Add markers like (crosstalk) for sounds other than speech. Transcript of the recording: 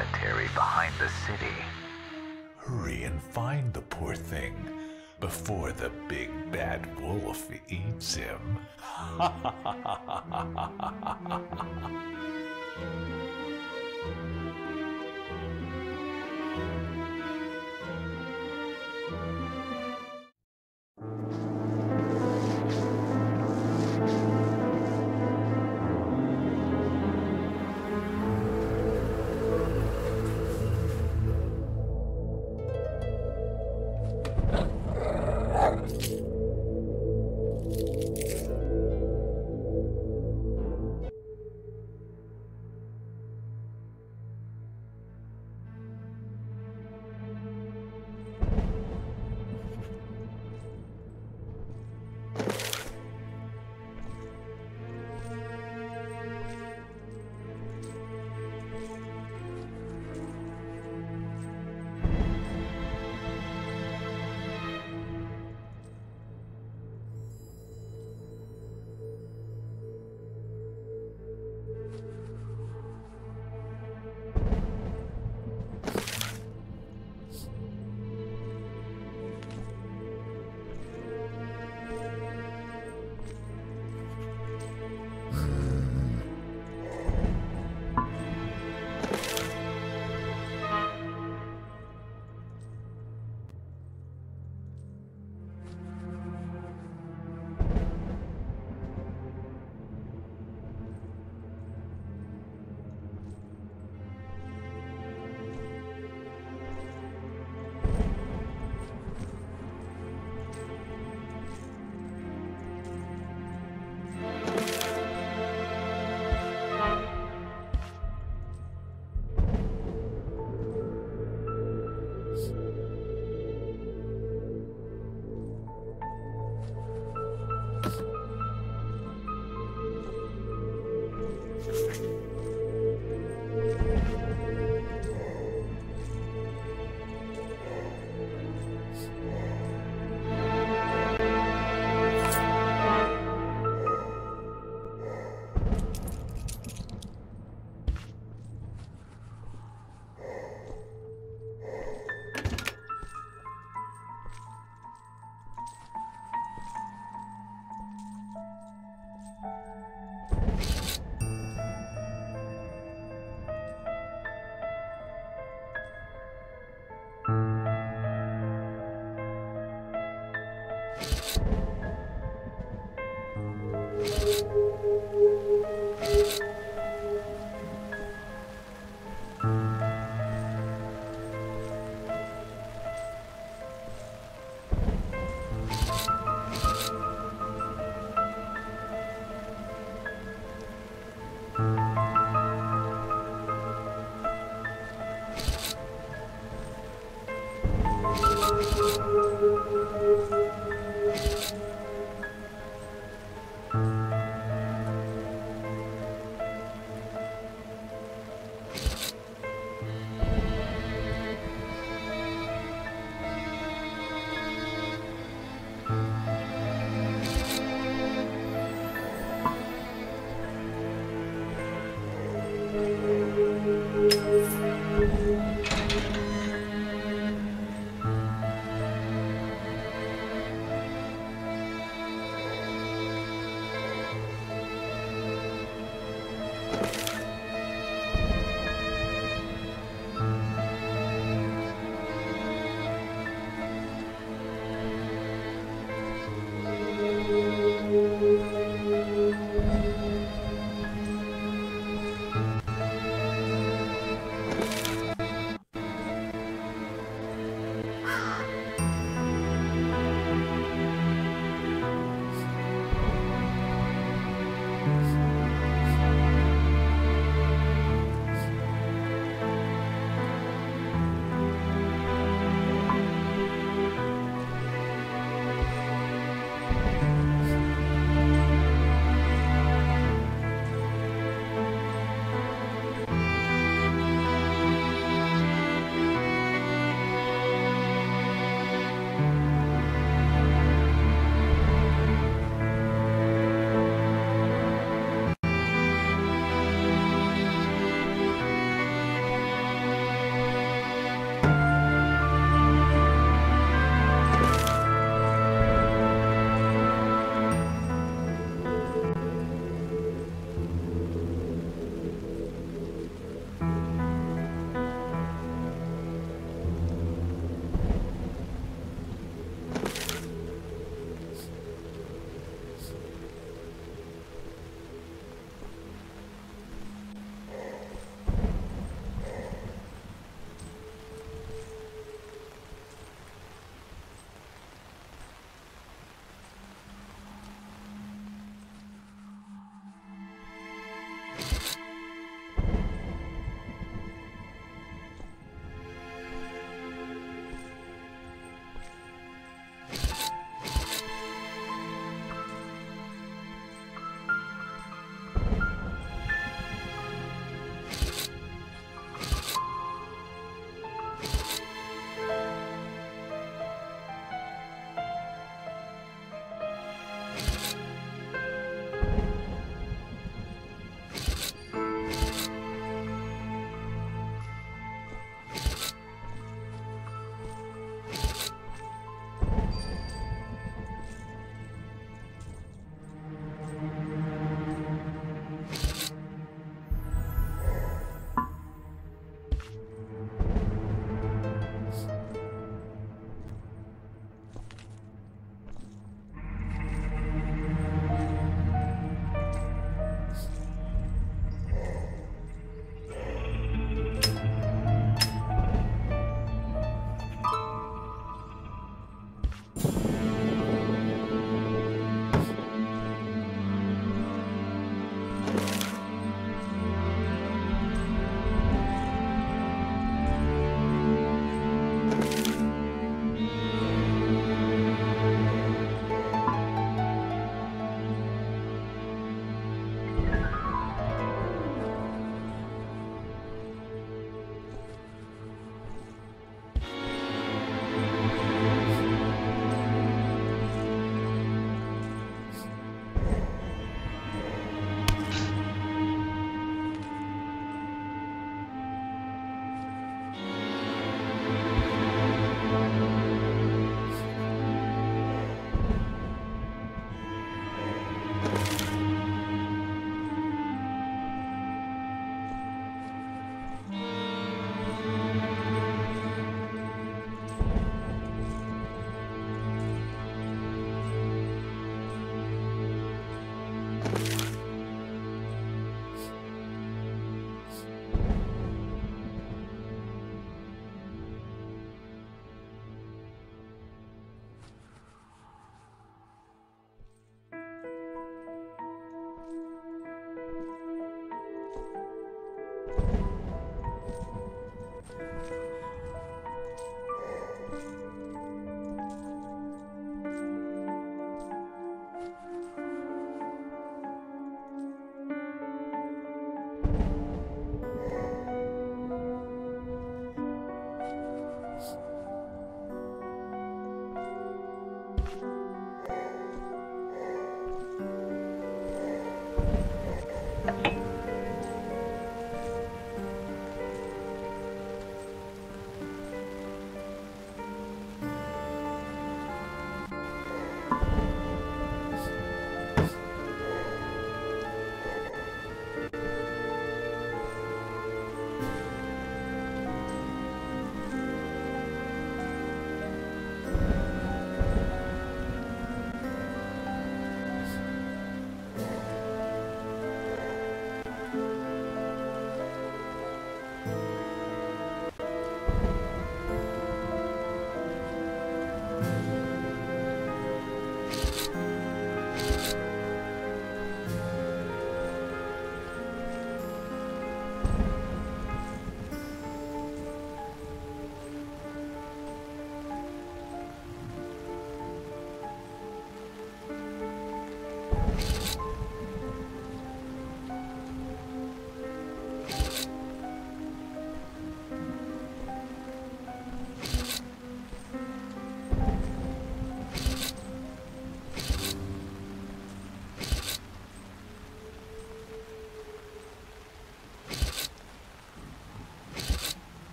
cemetery behind the city. Hurry and find the poor thing before the big bad wolf eats him. (laughs)